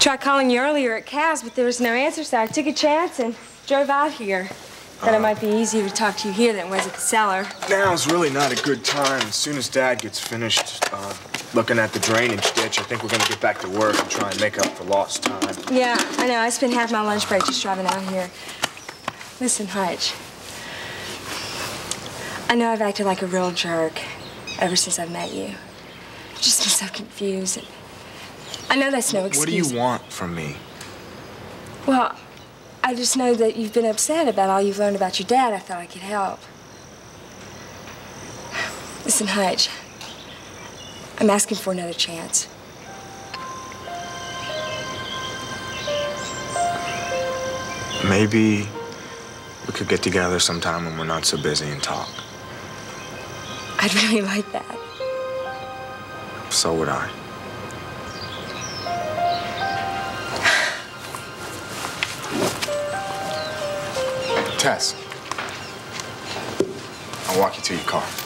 Tried calling you earlier at Cal's, but there was no answer, so I took a chance and drove out here. Thought it might be easier to talk to you here than it was at the cellar. Now's really not a good time. As soon as Dad gets finished uh, looking at the drainage ditch, I think we're gonna get back to work and try and make up for lost time. Yeah, I know. I spent half my lunch break just driving out here. Listen, Hutch. I know I've acted like a real jerk ever since I've met you. I've just been so confused. I know that's no excuse. What do you want from me? Well, I just know that you've been upset about all you've learned about your dad. I thought I could help. Listen, Hutch. I'm asking for another chance. Maybe we could get together sometime when we're not so busy and talk. I'd really like that. So would I. Tess. I'll walk you to your car.